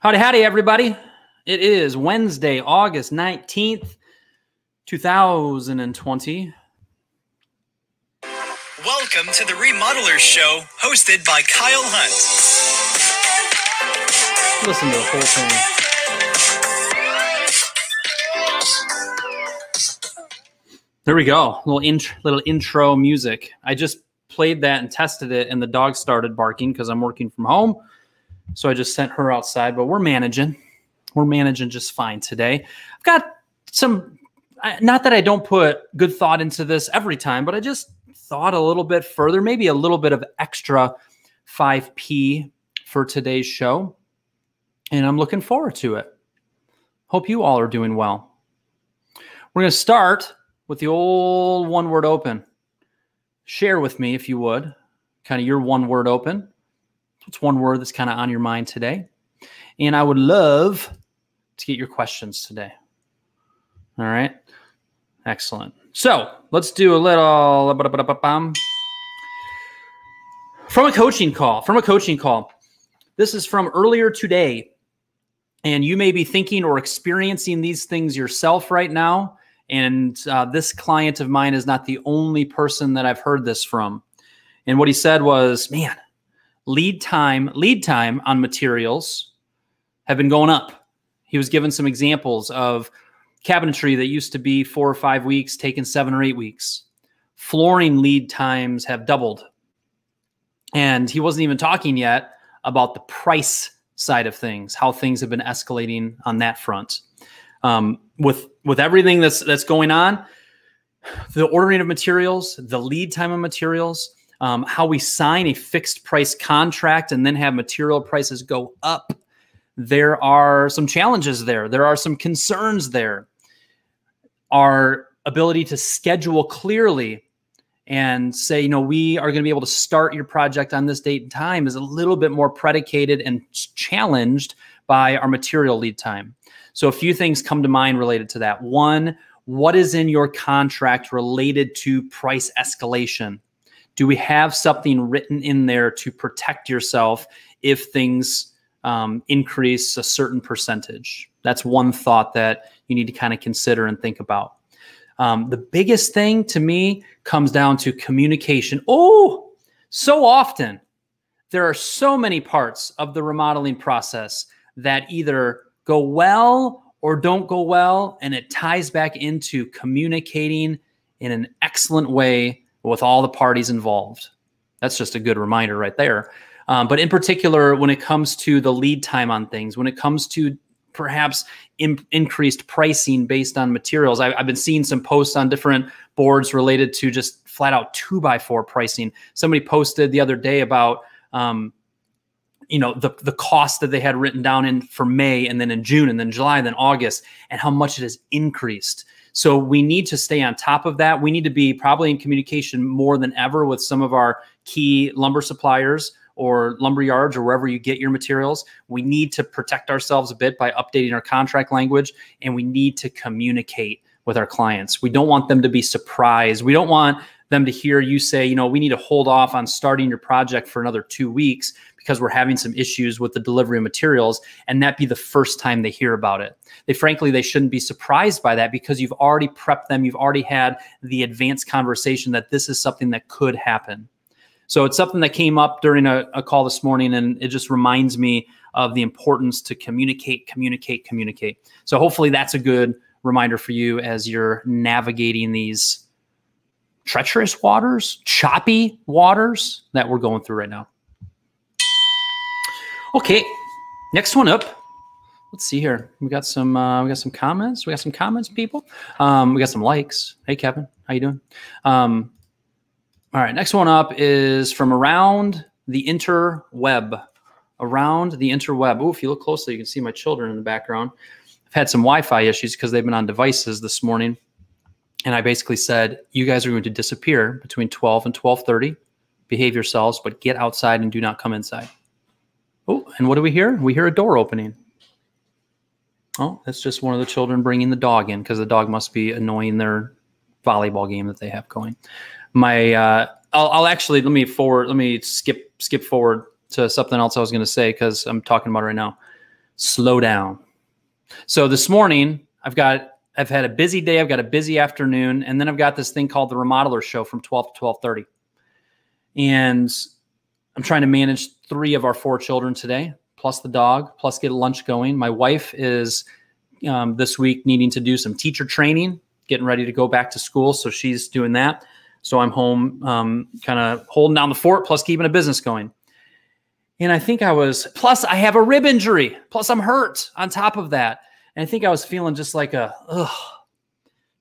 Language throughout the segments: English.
Howdy, howdy, everybody. It is Wednesday, August 19th, 2020. Welcome to the Remodelers Show, hosted by Kyle Hunt. Listen to the whole thing. There we go. Little int- little intro music. I just played that and tested it, and the dog started barking because I'm working from home. So I just sent her outside, but we're managing. We're managing just fine today. I've got some, not that I don't put good thought into this every time, but I just thought a little bit further, maybe a little bit of extra 5P for today's show. And I'm looking forward to it. Hope you all are doing well. We're going to start with the old one word open. Share with me, if you would, kind of your one word open. What's one word that's kind of on your mind today? And I would love to get your questions today. All right. Excellent. So let's do a little from a coaching call. From a coaching call. This is from earlier today. And you may be thinking or experiencing these things yourself right now. And uh, this client of mine is not the only person that I've heard this from. And what he said was, man, lead time, lead time on materials have been going up. He was given some examples of cabinetry that used to be four or five weeks, taken seven or eight weeks. Flooring lead times have doubled. And he wasn't even talking yet about the price side of things, how things have been escalating on that front. Um, with with everything that's that's going on, the ordering of materials, the lead time of materials, um, how we sign a fixed price contract and then have material prices go up. There are some challenges there. There are some concerns there. Our ability to schedule clearly and say, you know, we are going to be able to start your project on this date and time is a little bit more predicated and challenged by our material lead time. So, a few things come to mind related to that. One, what is in your contract related to price escalation? Do we have something written in there to protect yourself if things um, increase a certain percentage? That's one thought that you need to kind of consider and think about. Um, the biggest thing to me comes down to communication. Oh, so often there are so many parts of the remodeling process that either go well or don't go well. And it ties back into communicating in an excellent way with all the parties involved. That's just a good reminder right there. Um, but in particular, when it comes to the lead time on things, when it comes to perhaps in, increased pricing based on materials. I, have been seeing some posts on different boards related to just flat out two by four pricing. Somebody posted the other day about, um, you know, the the cost that they had written down in for May and then in June and then July and then August and how much it has increased. So we need to stay on top of that. We need to be probably in communication more than ever with some of our key lumber suppliers or lumber yards or wherever you get your materials. We need to protect ourselves a bit by updating our contract language and we need to communicate with our clients. We don't want them to be surprised. We don't want them to hear you say, you know, we need to hold off on starting your project for another two weeks because we're having some issues with the delivery of materials and that be the first time they hear about it. They frankly they shouldn't be surprised by that because you've already prepped them, you've already had the advanced conversation that this is something that could happen. So it's something that came up during a, a, call this morning, and it just reminds me of the importance to communicate, communicate, communicate. So hopefully that's a good reminder for you as you're navigating these treacherous waters, choppy waters that we're going through right now. Okay, next one up. Let's see here. We got some. Uh, we got some comments. We got some comments, people. Um, we got some likes. Hey, Kevin, how you doing? Um, all right, next one up is from around the interweb. Around the interweb. Oh, if you look closely, you can see my children in the background. I've had some Wi-Fi issues because they've been on devices this morning, and I basically said, "You guys are going to disappear between 12 and 12:30. Behave yourselves, but get outside and do not come inside." Oh, and what do we hear? We hear a door opening. Oh, that's just one of the children bringing the dog in because the dog must be annoying their volleyball game that they have going my uh, I'll, I'll actually let me forward let me skip skip forward to something else I was going to say because I'm talking about it right now. slow down. So this morning, I've got I've had a busy day, I've got a busy afternoon, and then I've got this thing called the Remodeler Show from 12 to 12:30. And I'm trying to manage three of our four children today, plus the dog, plus get lunch going. My wife is um, this week needing to do some teacher training, getting ready to go back to school, so she's doing that. So I'm home, um, kind of holding down the fort, plus keeping a business going. And I think I was, plus I have a rib injury, plus I'm hurt on top of that. And I think I was feeling just like a, ugh,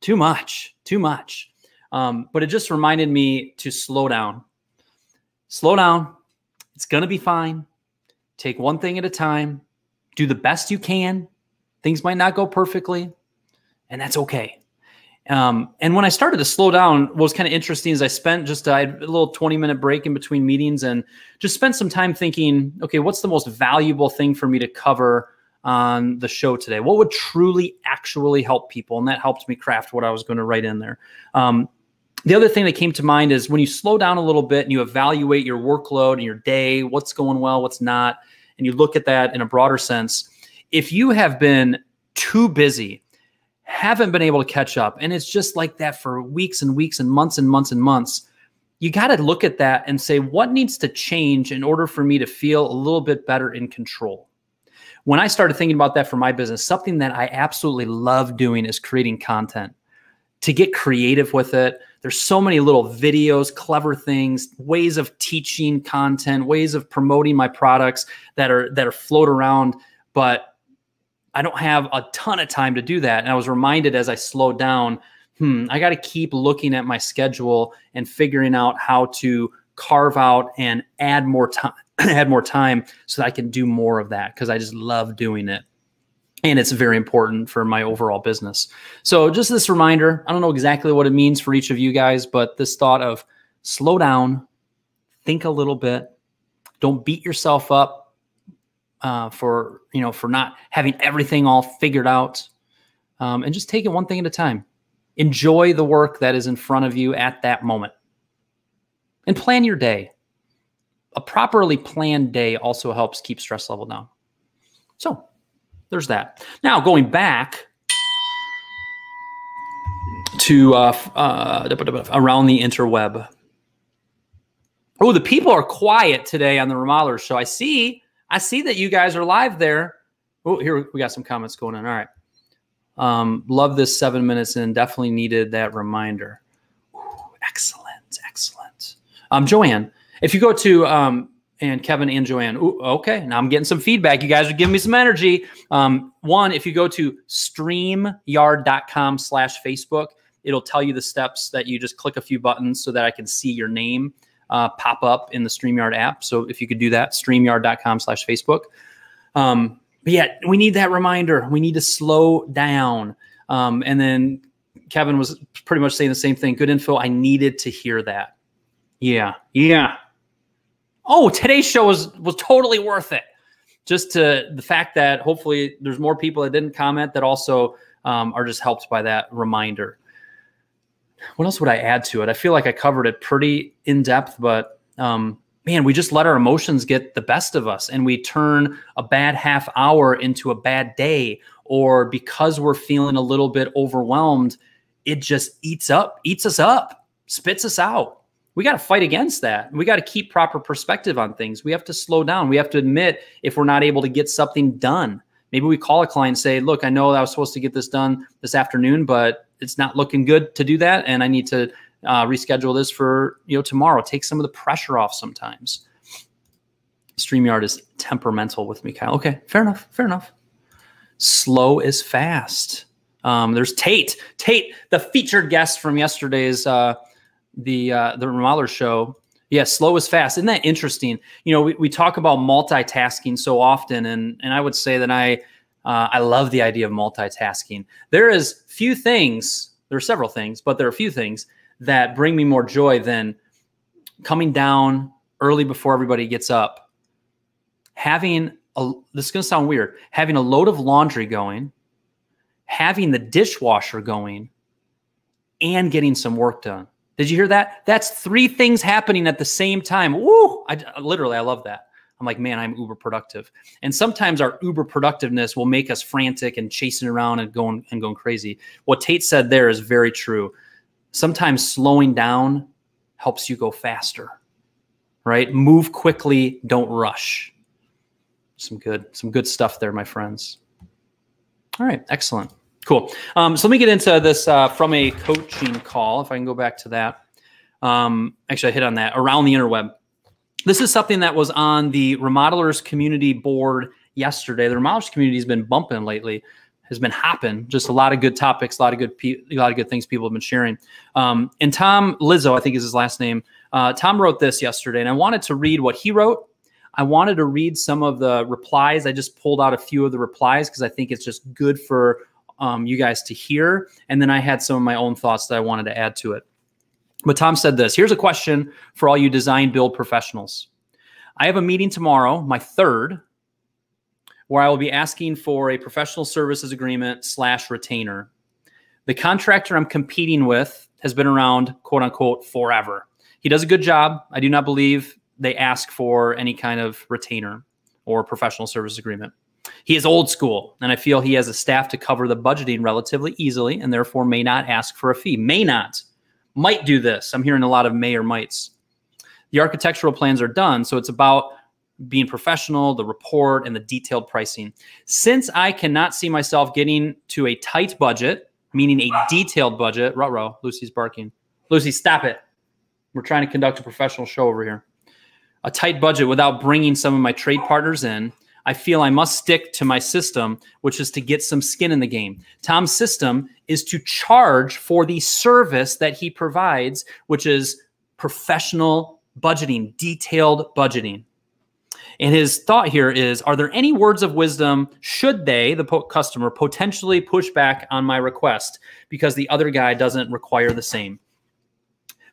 too much, too much. Um, but it just reminded me to slow down. Slow down. It's going to be fine. Take one thing at a time. Do the best you can. Things might not go perfectly, and that's okay. Um, and when I started to slow down, what was kind of interesting is I spent just a, a little 20 minute break in between meetings and just spent some time thinking, okay, what's the most valuable thing for me to cover on the show today? What would truly actually help people? And that helped me craft what I was going to write in there. Um, the other thing that came to mind is when you slow down a little bit and you evaluate your workload and your day, what's going well, what's not, and you look at that in a broader sense, if you have been too busy, haven't been able to catch up, and it's just like that for weeks and weeks and months and months and months, you got to look at that and say, what needs to change in order for me to feel a little bit better in control? When I started thinking about that for my business, something that I absolutely love doing is creating content to get creative with it. There's so many little videos, clever things, ways of teaching content, ways of promoting my products that are that are float around, but I don't have a ton of time to do that. And I was reminded as I slowed down, hmm, I got to keep looking at my schedule and figuring out how to carve out and add more time add more time so that I can do more of that because I just love doing it and it's very important for my overall business. So just this reminder, I don't know exactly what it means for each of you guys, but this thought of slow down, think a little bit, don't beat yourself up uh, for you know for not having everything all figured out, um, and just take it one thing at a time. Enjoy the work that is in front of you at that moment, and plan your day. A properly planned day also helps keep stress level down. So there's that. Now going back to uh, uh, around the interweb. Oh, the people are quiet today on the Remodeler Show. I see. I see that you guys are live there. Oh, here we got some comments going on. All right. Um, love this seven minutes and definitely needed that reminder. Ooh, excellent, excellent. Um, Joanne, if you go to um, and Kevin and Joanne. Ooh, okay, now I'm getting some feedback. You guys are giving me some energy. Um, one, if you go to streamyard.com slash Facebook, it'll tell you the steps that you just click a few buttons so that I can see your name uh, pop up in the StreamYard app. So if you could do that, streamyard.com slash Facebook. Um, but yeah, we need that reminder. We need to slow down. Um, and then Kevin was pretty much saying the same thing. Good info. I needed to hear that. Yeah. Yeah oh, today's show was was totally worth it. Just to the fact that hopefully there's more people that didn't comment that also um, are just helped by that reminder. What else would I add to it? I feel like I covered it pretty in depth, but um, man, we just let our emotions get the best of us and we turn a bad half hour into a bad day. Or because we're feeling a little bit overwhelmed, it just eats up, eats us up, spits us out we got to fight against that. We got to keep proper perspective on things. We have to slow down. We have to admit if we're not able to get something done. Maybe we call a client and say, "Look, I know I was supposed to get this done this afternoon, but it's not looking good to do that, and I need to uh, reschedule this for you know tomorrow." Take some of the pressure off sometimes. StreamYard is temperamental with me, Kyle. Okay, fair enough. Fair enough. Slow is fast. Um, there's Tate. Tate, the featured guest from yesterday's uh, the uh, the remodeler show. Yeah, slow is fast. Isn't that interesting? You know, we, we talk about multitasking so often, and and I would say that I uh, I love the idea of multitasking. There is few things. There are several things, but there are a few things that bring me more joy than coming down early before everybody gets up, having a. This is going to sound weird. Having a load of laundry going, having the dishwasher going, and getting some work done did you hear that? That's three things happening at the same time. Woo! I literally, I love that. I'm like, man, I'm uber productive. And sometimes our uber productiveness will make us frantic and chasing around and going and going crazy. What Tate said there is very true. Sometimes slowing down helps you go faster. Right? Move quickly, don't rush. Some good, some good stuff there, my friends. All right, excellent. Cool. Um, so let me get into this uh, from a coaching call. If I can go back to that. Um, actually, I hit on that around the interweb. This is something that was on the remodelers community board yesterday. The remodelers community has been bumping lately, has been hopping. Just a lot of good topics, a lot of good, a lot of good things people have been sharing. Um, and Tom Lizzo, I think is his last name. Uh, Tom wrote this yesterday, and I wanted to read what he wrote. I wanted to read some of the replies. I just pulled out a few of the replies because I think it's just good for um, you guys to hear. And then I had some of my own thoughts that I wanted to add to it. But Tom said this here's a question for all you design build professionals. I have a meeting tomorrow, my third, where I will be asking for a professional services agreement slash retainer. The contractor I'm competing with has been around, quote unquote, forever. He does a good job. I do not believe they ask for any kind of retainer or professional service agreement. He is old school, and I feel he has a staff to cover the budgeting relatively easily and therefore may not ask for a fee. May not, might do this. I'm hearing a lot of may or mights. The architectural plans are done, so it's about being professional, the report, and the detailed pricing. Since I cannot see myself getting to a tight budget, meaning a detailed budget, row Lucy's barking. Lucy, stop it. We're trying to conduct a professional show over here. A tight budget without bringing some of my trade partners in I feel I must stick to my system, which is to get some skin in the game. Tom's system is to charge for the service that he provides, which is professional budgeting, detailed budgeting. And his thought here is Are there any words of wisdom should they, the po- customer, potentially push back on my request because the other guy doesn't require the same?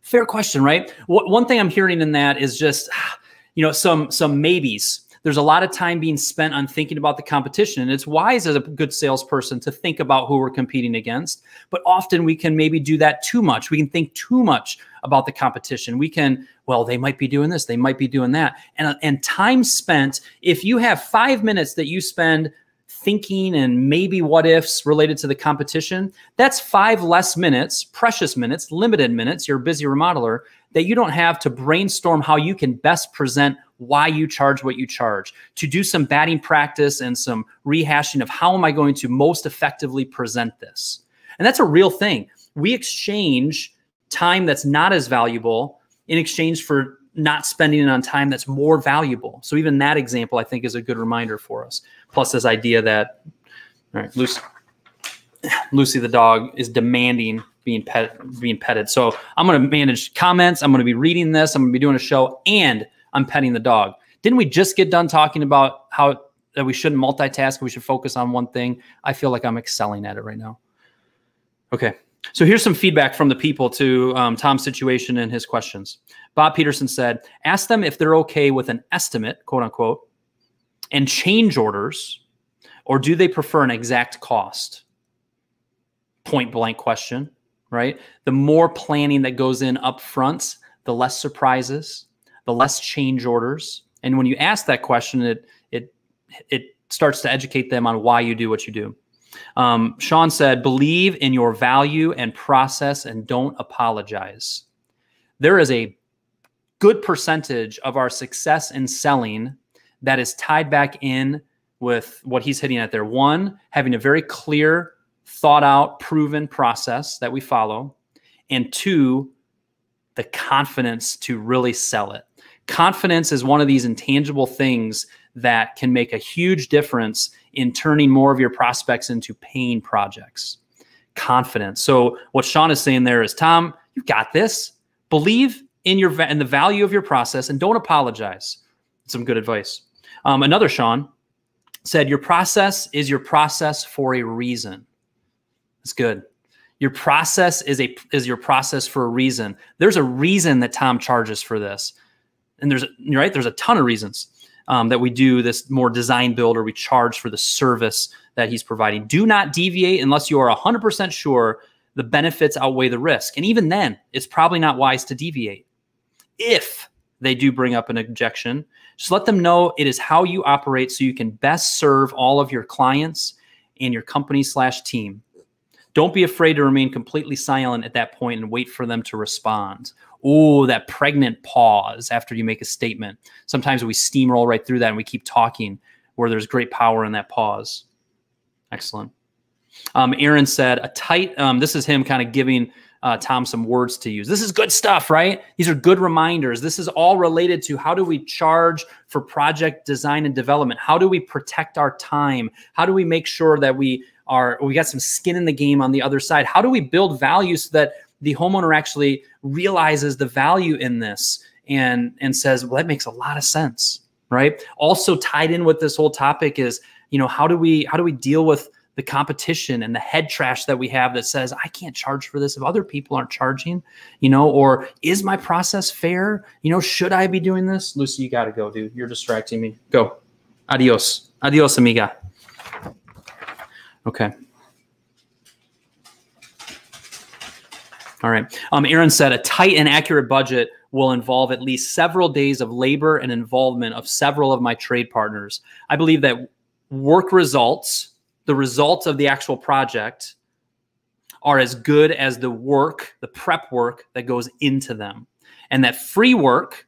Fair question, right? one thing I'm hearing in that is just, you know, some some maybes there's a lot of time being spent on thinking about the competition. And it's wise as a good salesperson to think about who we're competing against. But often we can maybe do that too much. We can think too much about the competition. We can, well, they might be doing this, they might be doing that. And, and time spent, if you have five minutes that you spend thinking and maybe what ifs related to the competition, that's five less minutes, precious minutes, limited minutes. You're a busy remodeler that you don't have to brainstorm how you can best present why you charge what you charge, to do some batting practice and some rehashing of how am I going to most effectively present this. And that's a real thing. We exchange time that's not as valuable in exchange for not spending it on time that's more valuable. So even that example, I think, is a good reminder for us. Plus, this idea that, all right, Lucy, Lucy the dog is demanding being pet being petted. So I'm going to manage comments. I'm going to be reading this. I'm going to be doing a show, and I'm petting the dog. Didn't we just get done talking about how that we shouldn't multitask? We should focus on one thing. I feel like I'm excelling at it right now. Okay. So here's some feedback from the people to um, Tom's situation and his questions. Bob Peterson said, ask them if they're okay with an estimate, quote unquote, and change orders, or do they prefer an exact cost? Point blank question, right? The more planning that goes in up front, the less surprises, the less change orders. And when you ask that question, it it it starts to educate them on why you do what you do. Um, Sean said, believe in your value and process and don't apologize. There is a good percentage of our success in selling that is tied back in with what he's hitting at there. One, having a very clear, thought out, proven process that we follow. And two, the confidence to really sell it confidence is one of these intangible things that can make a huge difference in turning more of your prospects into paying projects. Confidence. So what Sean is saying there is, Tom, you've got this. Believe in your in the value of your process and don't apologize. Some good advice. Um, another Sean said, your process is your process for a reason. That's good. Your process is a is your process for a reason. There's a reason that Tom charges for this and there's right there's a ton of reasons um, that we do this more design build or we charge for the service that he's providing. Do not deviate unless you are 100% sure the benefits outweigh the risk. And even then, it's probably not wise to deviate. If they do bring up an objection, Just let them know it is how you operate so you can best serve all of your clients and your company slash team. Don't be afraid to remain completely silent at that point and wait for them to respond. Oh, that pregnant pause after you make a statement. Sometimes we steamroll right through that and we keep talking where there's great power in that pause. Excellent. Um, Aaron said, a tight, um, this is him kind of giving uh, Tom some words to use. This is good stuff, right? These are good reminders. This is all related to how do we charge for project design and development? How do we protect our time? How do we make sure that we are we got some skin in the game on the other side? How do we build value so that the homeowner actually realizes the value in this and and says, well, that makes a lot of sense, right? Also tied in with this whole topic is, you know, how do we how do we deal with the competition and the head trash that we have that says i can't charge for this if other people aren't charging you know or is my process fair? You know should i be doing this? Lucy you gotta go dude. You're distracting me. Go. Adios. Adios amiga. Okay all right um, aaron said a tight and accurate budget will involve at least several days of labor and involvement of several of my trade partners i believe that work results the results of the actual project are as good as the work, the prep work that goes into them. And that free work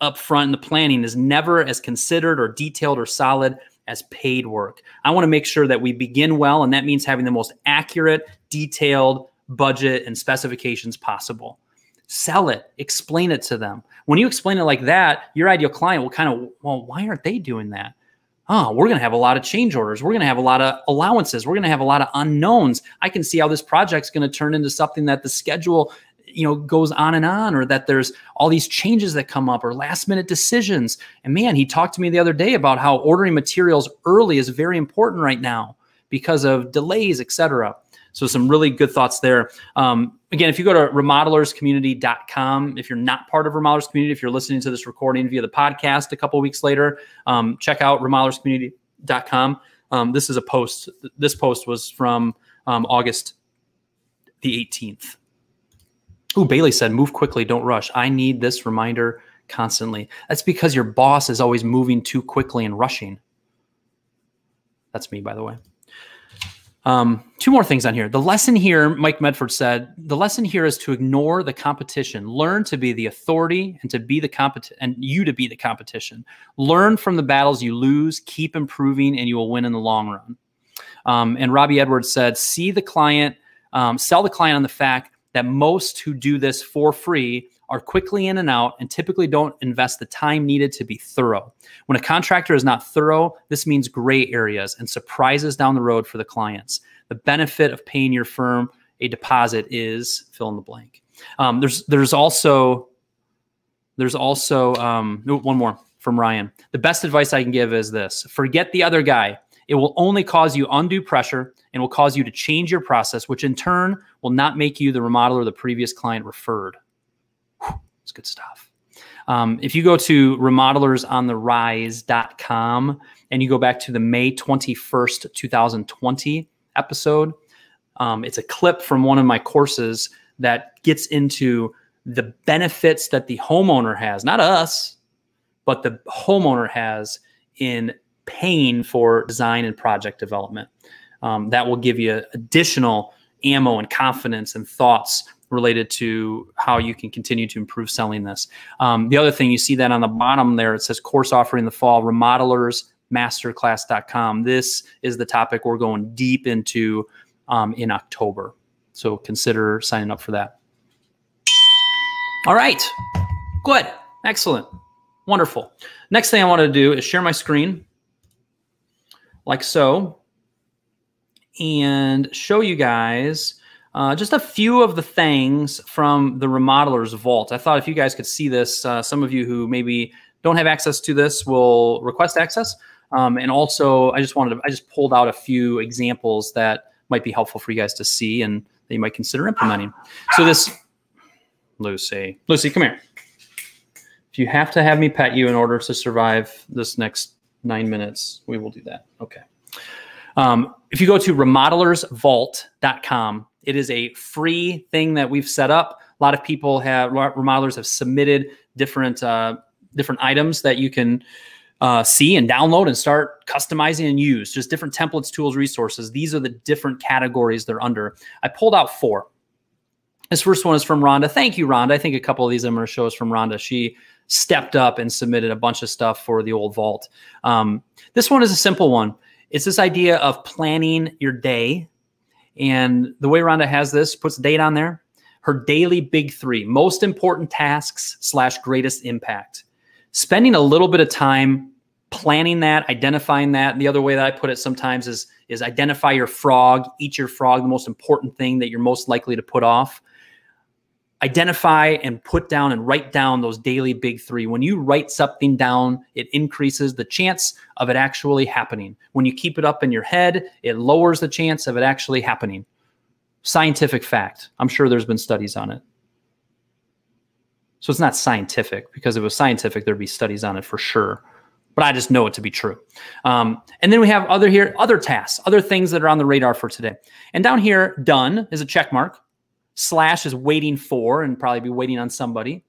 up front in the planning is never as considered or detailed or solid as paid work. I want to make sure that we begin well, and that means having the most accurate, detailed budget and specifications possible. Sell it, explain it to them. When you explain it like that, your ideal client will kind of, well, why aren't they doing that? oh, we're going to have a lot of change orders. We're going to have a lot of allowances. We're going to have a lot of unknowns. I can see how this project's going to turn into something that the schedule, you know, goes on and on, or that there's all these changes that come up or last minute decisions. And man, he talked to me the other day about how ordering materials early is very important right now because of delays, et cetera. So some really good thoughts there. Um, again, if you go to remodelerscommunity.com, if you're not part of Remodelers Community, if you're listening to this recording via the podcast a couple weeks later, um, check out remodelerscommunity.com. Um, this is a post. This post was from um, August the 18th. Ooh, Bailey said, move quickly, don't rush. I need this reminder constantly. That's because your boss is always moving too quickly and rushing. That's me, by the way. Um, two more things on here. The lesson here, Mike Medford said, the lesson here is to ignore the competition. Learn to be the authority and to be the competition, and you to be the competition. Learn from the battles you lose, keep improving, and you will win in the long run. Um, and Robbie Edwards said, see the client, um, sell the client on the fact that most who do this for free are quickly in and out and typically don't invest the time needed to be thorough. When a contractor is not thorough, this means gray areas and surprises down the road for the clients. The benefit of paying your firm a deposit is fill in the blank. Um, there's there's also there's also um, one more from Ryan. The best advice I can give is this: forget the other guy. It will only cause you undue pressure and will cause you to change your process, which in turn will not make you the remodeler the previous client referred. It's good stuff. Um, if you go to remodelersontherise.com and you go back to the May 21st, 2020 episode, um, it's a clip from one of my courses that gets into the benefits that the homeowner has, not us, but the homeowner has in paying for design and project development. Um, that will give you additional ammo and confidence and thoughts related to how you can continue to improve selling this. Um, the other thing you see that on the bottom there, it says course offering in the fall, remodelersmasterclass.com. This is the topic we're going deep into um, in October. So consider signing up for that. All right. Good. Excellent. Wonderful. Next thing I want to do is share my screen like so and show you guys uh, just a few of the things from the remodeler's vault. I thought if you guys could see this, uh, some of you who maybe don't have access to this will request access. Um, and also, I just wanted to, I just pulled out a few examples that might be helpful for you guys to see and that you might consider implementing. So this, Lucy, Lucy, come here. If you have to have me pet you in order to survive this next nine minutes, we will do that. Okay. Um, if you go to remodelersvault.com, it is a free thing that we've set up. A lot of people have remodelers have submitted different uh, different items that you can uh, see and download and start customizing and use. Just different templates, tools, resources. These are the different categories they're under. I pulled out four. This first one is from Rhonda. Thank you, Rhonda. I think a couple of these I'm going to show is from Rhonda. She stepped up and submitted a bunch of stuff for the old vault. Um, this one is a simple one. It's this idea of planning your day. And the way Rhonda has this, puts date on there, her daily big three, most important tasks slash greatest impact. Spending a little bit of time planning that, identifying that. The other way that I put it sometimes is, is identify your frog, eat your frog, the most important thing that you're most likely to put off identify and put down and write down those daily big three. When you write something down, it increases the chance of it actually happening. When you keep it up in your head, it lowers the chance of it actually happening. Scientific fact. I'm sure there's been studies on it. So it's not scientific because if it was scientific, there'd be studies on it for sure. But I just know it to be true. Um, and then we have other here, other tasks, other things that are on the radar for today. And down here, done is a check mark. Slash is waiting for and probably be waiting on somebody.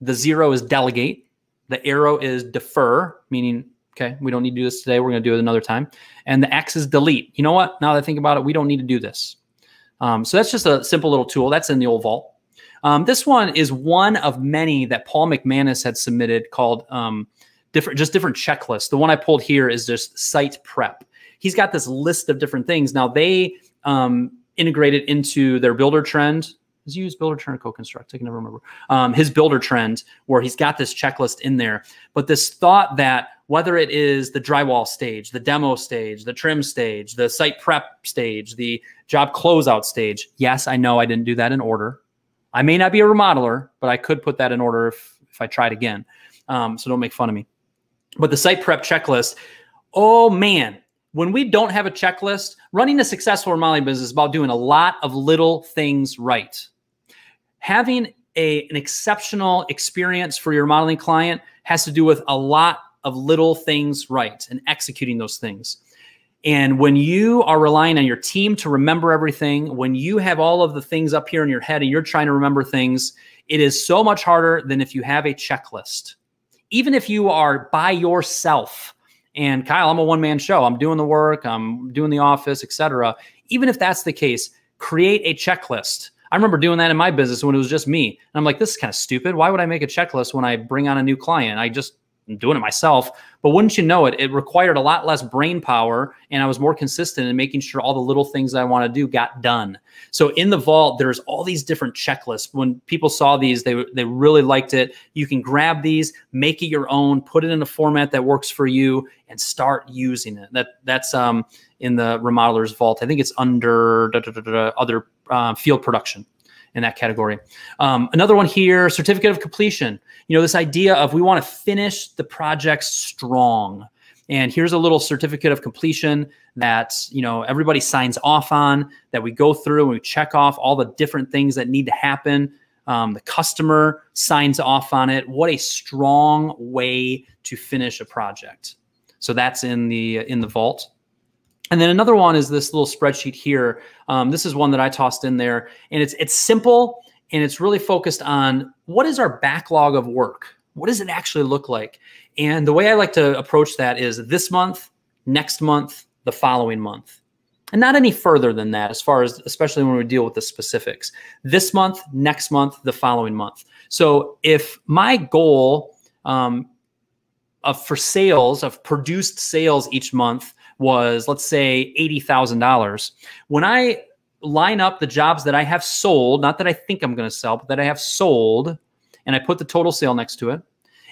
The zero is delegate. The arrow is defer, meaning, okay, we don't need to do this today. We're going to do it another time. And the X is delete. You know what? Now that I think about it, we don't need to do this. Um, so that's just a simple little tool. That's in the old vault. Um, this one is one of many that Paul McManus had submitted called um, different, just different checklists. The one I pulled here is just site prep. He's got this list of different things. Now they um, integrated into their Buildertrend. Has he used Buildertrend or CoConstruct? I can never remember. Um, his Buildertrend, where he's got this checklist in there. But this thought that whether it is the drywall stage, the demo stage, the trim stage, the site prep stage, the job closeout stage. Yes, I know I didn't do that in order. I may not be a remodeler, but I could put that in order if, if I tried again. Um, so don't make fun of me. But the site prep checklist, oh man, when we don't have a checklist, running a successful remodeling business is about doing a lot of little things right. Having a, an exceptional experience for your remodeling client has to do with a lot of little things right and executing those things. And when you are relying on your team to remember everything, when you have all of the things up here in your head and you're trying to remember things, it is so much harder than if you have a checklist. Even if you are by yourself, and Kyle, I'm a one man show. I'm doing the work, I'm doing the office, etc. Even if that's the case, create a checklist. I remember doing that in my business when it was just me. And I'm like, this is kind of stupid. Why would I make a checklist when I bring on a new client? I just doing it myself. But wouldn't you know it, it required a lot less brain power and I was more consistent in making sure all the little things I want to do got done. So in the vault, there's all these different checklists. When people saw these, they, they really liked it. You can grab these, make it your own, put it in a format that works for you and start using it. That That's um, in the remodeler's vault. I think it's under da, da, da, other uh, field production in that category. Um, another one here, certificate of completion. You know, this idea of we want to finish the project strong. And here's a little certificate of completion that you know everybody signs off on. That we go through and we check off all the different things that need to happen. Um, the customer signs off on it. What a strong way to finish a project. So that's in the in the vault. And then another one is this little spreadsheet here. Um, this is one that I tossed in there, and it's it's simple and it's really focused on what is our backlog of work. What does it actually look like? And the way I like to approach that is this month, next month, the following month, and not any further than that. As far as especially when we deal with the specifics, this month, next month, the following month. So if my goal um, of for sales of produced sales each month was let's say $80,000. When I line up the jobs that I have sold, not that I think I'm going to sell, but that I have sold, and I put the total sale next to it.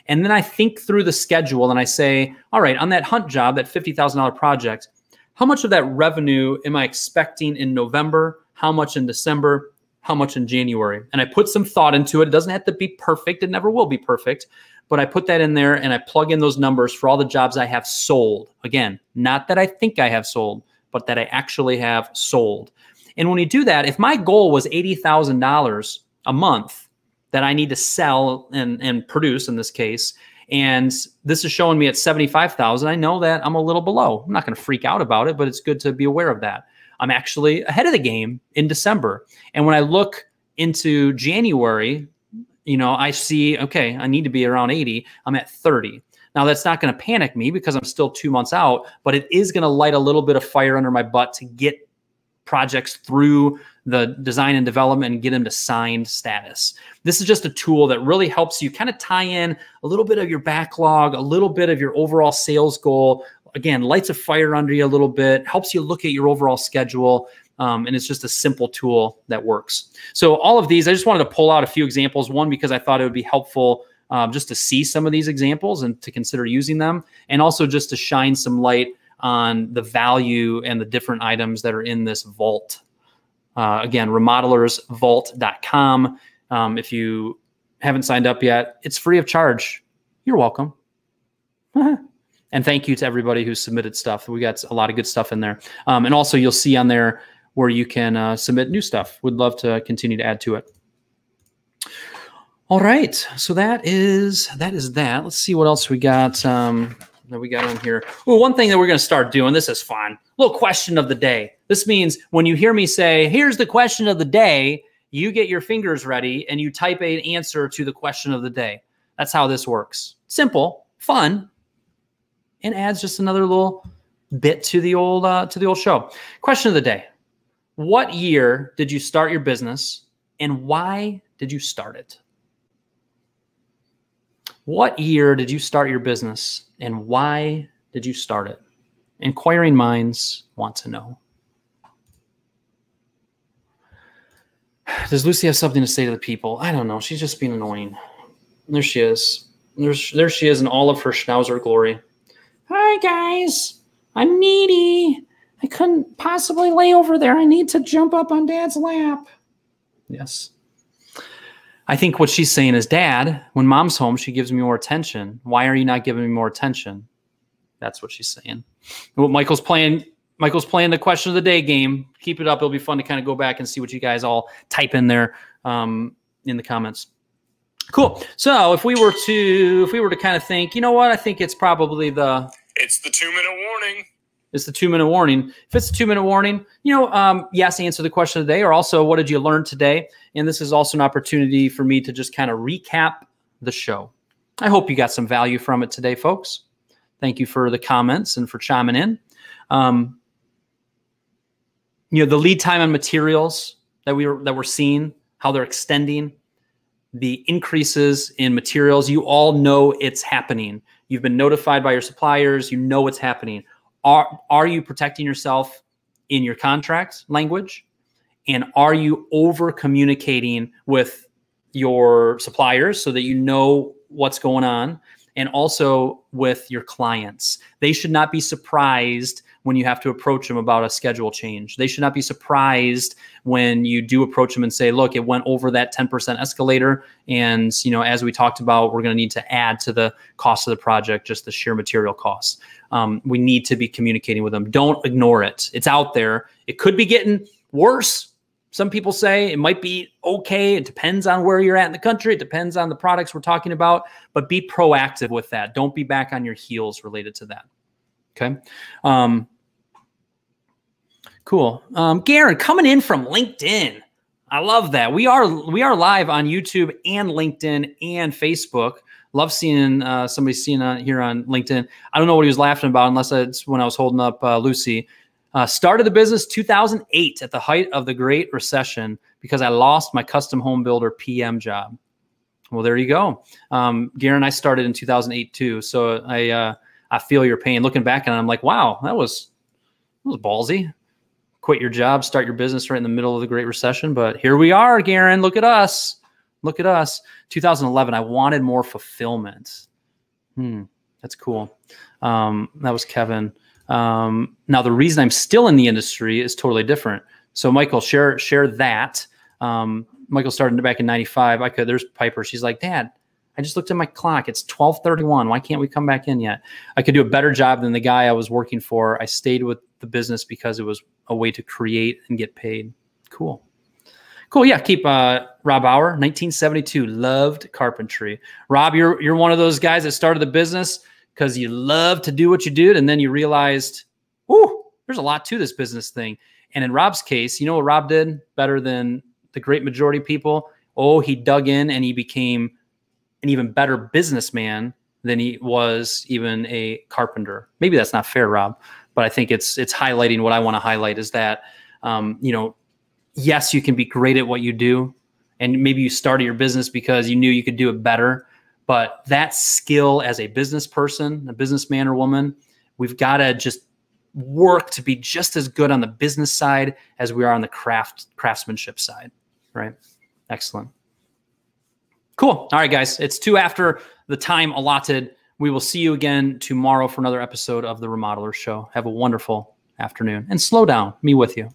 And then I think through the schedule and I say, all right, on that hunt job, that $50,000 project, how much of that revenue am I expecting in November? How much in December? How much in January? And I put some thought into it. It doesn't have to be perfect. It never will be perfect but I put that in there and I plug in those numbers for all the jobs I have sold. Again, not that I think I have sold, but that I actually have sold. And when you do that, if my goal was $80,000 a month that I need to sell and, and produce in this case, and this is showing me at 75,000, I know that I'm a little below. I'm not going to freak out about it, but it's good to be aware of that. I'm actually ahead of the game in December. And when I look into January, you know, I see, okay, I need to be around 80. I'm at 30. Now, that's not going to panic me because I'm still two months out, but it is going to light a little bit of fire under my butt to get projects through the design and development and get them to signed status. This is just a tool that really helps you kind of tie in a little bit of your backlog, a little bit of your overall sales goal. Again, lights a fire under you a little bit, helps you look at your overall schedule. Um, and it's just a simple tool that works. So all of these, I just wanted to pull out a few examples. One, because I thought it would be helpful um, just to see some of these examples and to consider using them, and also just to shine some light on the value and the different items that are in this vault uh, again, remodelersvault.com. Um, if you haven't signed up yet, it's free of charge. You're welcome. and thank you to everybody who submitted stuff. We got a lot of good stuff in there. Um, and also, you'll see on there where you can uh, submit new stuff. We'd love to continue to add to it. All right, so that is that is that. Let's see what else we got. Um, that we got on here. Well, one thing that we're going to start doing, this is fun. Little question of the day. This means when you hear me say, here's the question of the day, you get your fingers ready and you type an answer to the question of the day. That's how this works. Simple, fun, and adds just another little bit to the old uh, to the old show. Question of the day. What year did you start your business and why did you start it? What year did you start your business and why did you start it? Inquiring minds want to know. Does Lucy have something to say to the people? I don't know. She's just being annoying. There she is. There's, there she is in all of her schnauzer glory. Hi, guys. I'm needy. I couldn't possibly lay over there. I need to jump up on dad's lap. Yes. I think what she's saying is, Dad, when mom's home, she gives me more attention. Why are you not giving me more attention? That's what she's saying. what Michael's playing, Michael's playing the question of the day game. Keep it up. It'll be fun to kind of go back and see what you guys all type in there um, in the comments. Cool. So if we were to if we were to kind of think, you know what, I think it's probably the it's the two minute warning. It's the two minute warning. If it's a two minute warning, you know, um, yes, answer the question of the day, or also what did you learn today? And this is also an opportunity for me to just kind of recap the show. I hope you got some value from it today, folks. Thank you for the comments and for chiming in. Um, you know, the lead time on materials that we were that we're seeing, how they're extending, the increases in materials. You all know it's happening. You've been notified by your suppliers. You know what's happening are are you protecting yourself in your contract language and are you over communicating with your suppliers so that you know what's going on and also with your clients they should not be surprised when you have to approach them about a schedule change. They should not be surprised when you do approach them and say, "Look, it went over that 10% escalator and, you know, as we talked about, we're going to need to add to the cost of the project just the sheer material costs." Um, we need to be communicating with them. Don't ignore it. It's out there. It could be getting worse. Some people say it might be okay. It depends on where you're at in the country. It depends on the products we're talking about, but be proactive with that. Don't be back on your heels related to that. Okay. Um, Cool. Um, Garen coming in from LinkedIn. I love that. We are we are live on YouTube and LinkedIn and Facebook. Love seeing uh, somebody seeing on here on LinkedIn. I don't know what he was laughing about unless it's when I was holding up uh, Lucy. Uh, started the business 2008 at the height of the Great Recession because I lost my custom home builder PM job. Well, there you go. Um, Garen, I started in 2008 too, so I uh, I feel your pain. Looking back and I'm like, wow, that was that was ballsy quit your job, start your business right in the middle of the Great Recession. But here we are, Garen. Look at us. Look at us. 2011, I wanted more fulfillment. Hmm, that's cool. Um, that was Kevin. Um, now, the reason I'm still in the industry is totally different. So, Michael, share share that. Um, Michael started back in '95. I could. There's Piper. She's like, Dad, I just looked at my clock. It's 12:31. Why can't we come back in yet? I could do a better job than the guy I was working for. I stayed with the business because it was a way to create and get paid. Cool. Cool. Yeah. Keep uh, Rob Bauer, 1972, loved carpentry. Rob, you're you're one of those guys that started the business because you love to do what you did, and then you realized, oh, there's a lot to this business thing. And in Rob's case, you know what Rob did better than the great majority of people? oh, he dug in and he became an even better businessman than he was even a carpenter. Maybe that's not fair, Rob, but I think it's it's highlighting what I want to highlight is that um, you know, yes, you can be great at what you do, and maybe you started your business because you knew you could do it better. But that skill as a business person, a businessman or woman, we've got to just work to be just as good on the business side as we are on the craft craftsmanship side. Right. Excellent. Cool. All right, guys. It's two after the time allotted. We will see you again tomorrow for another episode of the Remodeler Show. Have a wonderful afternoon and slow down. Me with you.